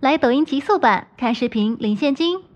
来抖音极速版看视频领现金。